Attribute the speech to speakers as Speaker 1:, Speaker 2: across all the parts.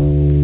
Speaker 1: you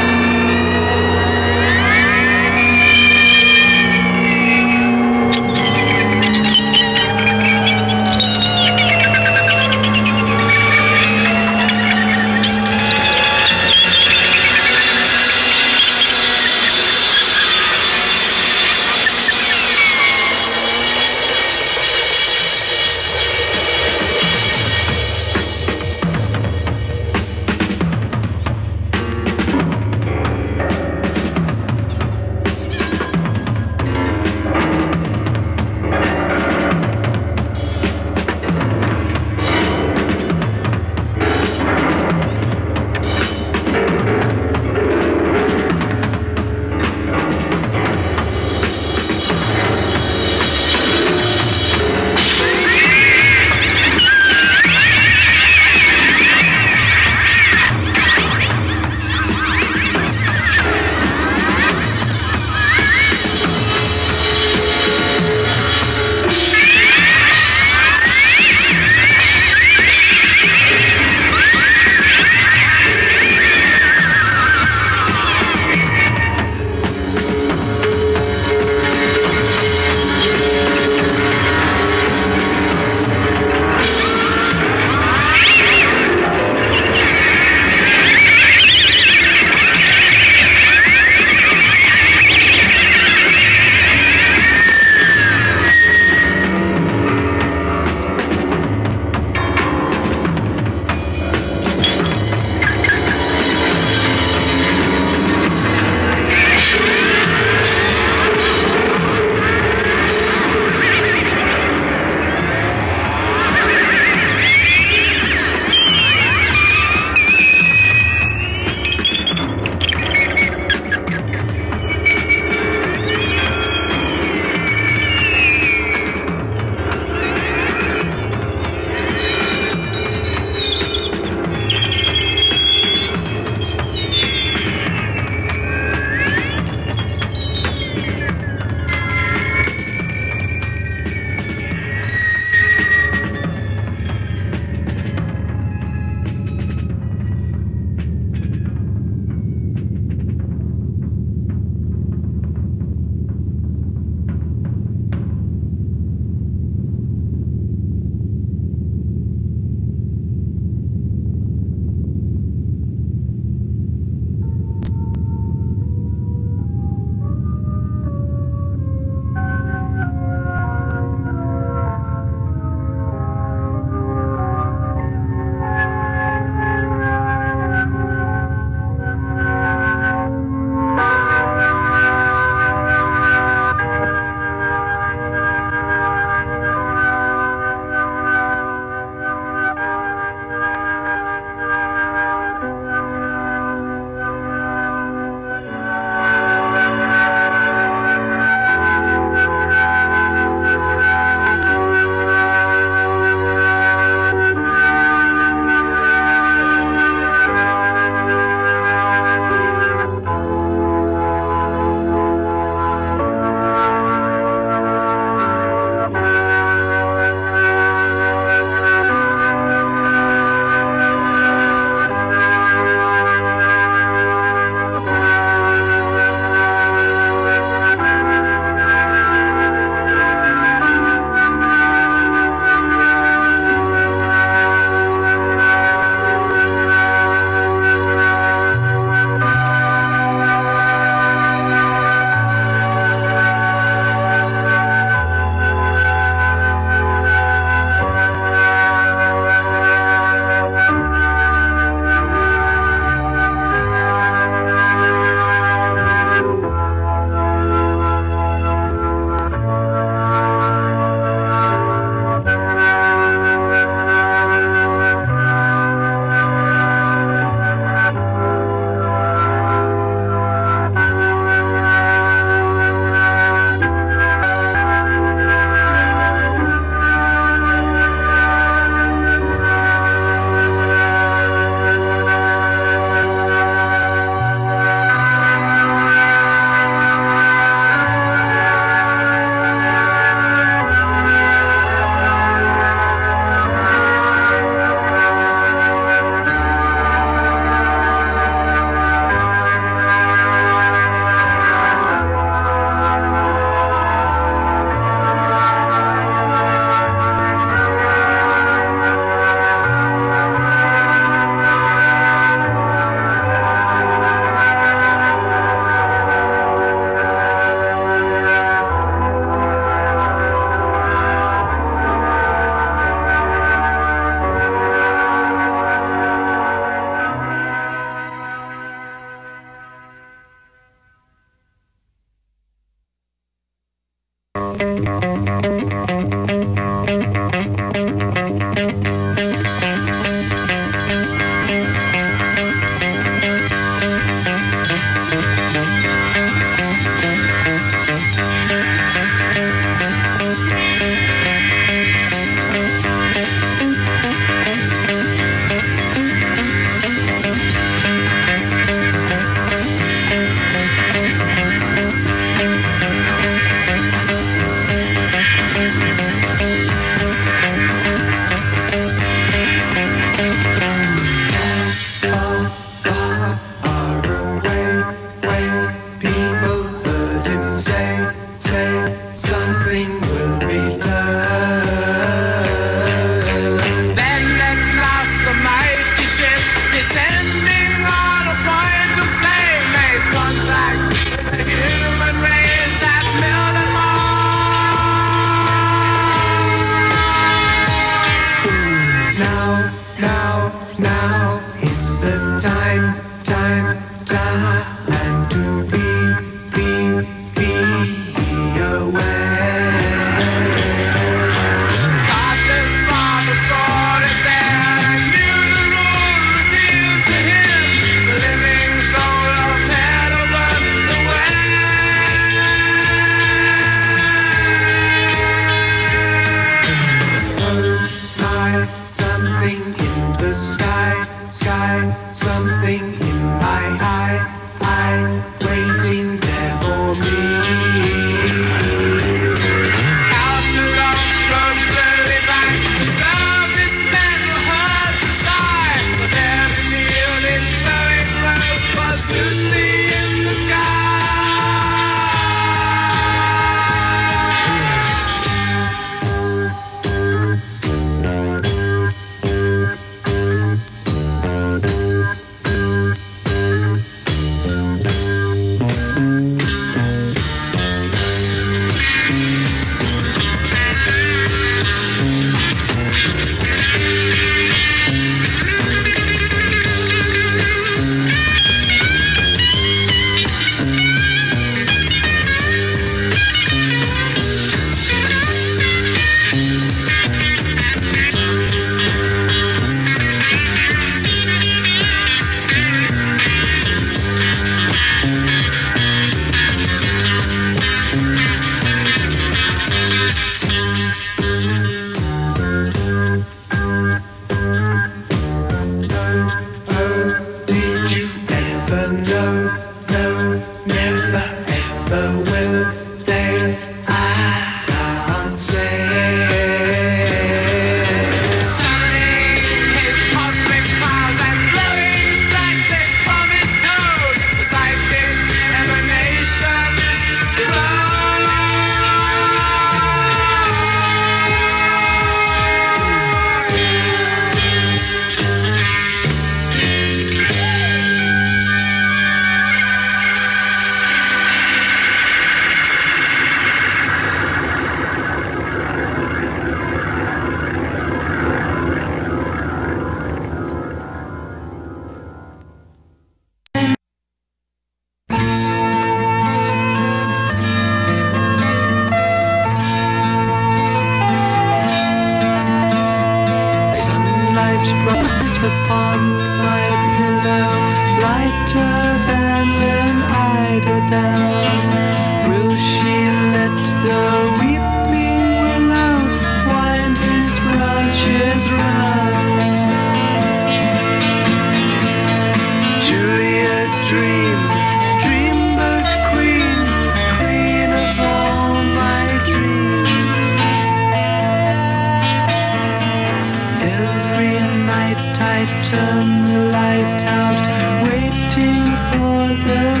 Speaker 1: tight, turn the light out, waiting for the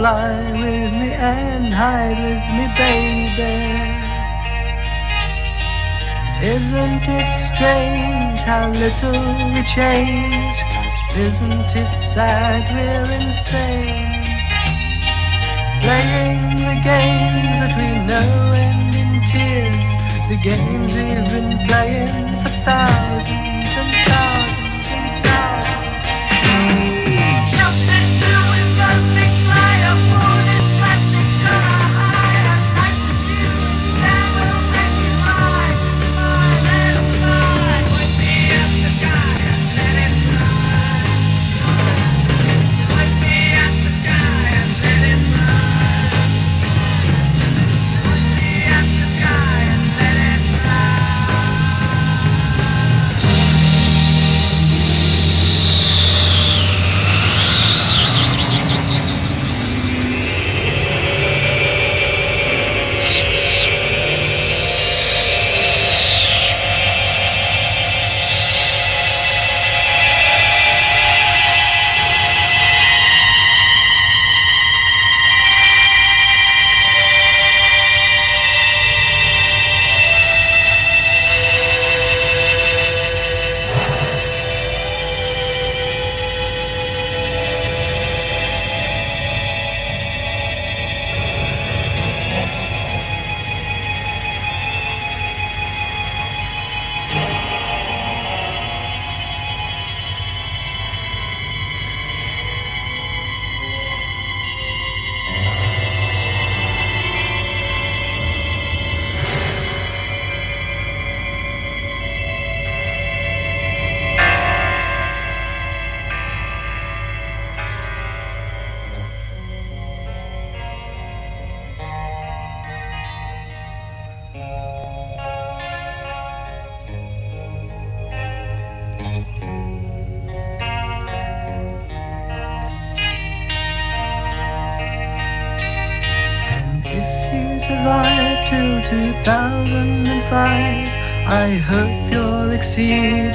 Speaker 1: fly with me and hide with me, baby. Isn't it strange how little we change? Isn't it sad we're insane? Playing the games that we know and in tears, the games we've been playing for thousands. I hope you'll exceed.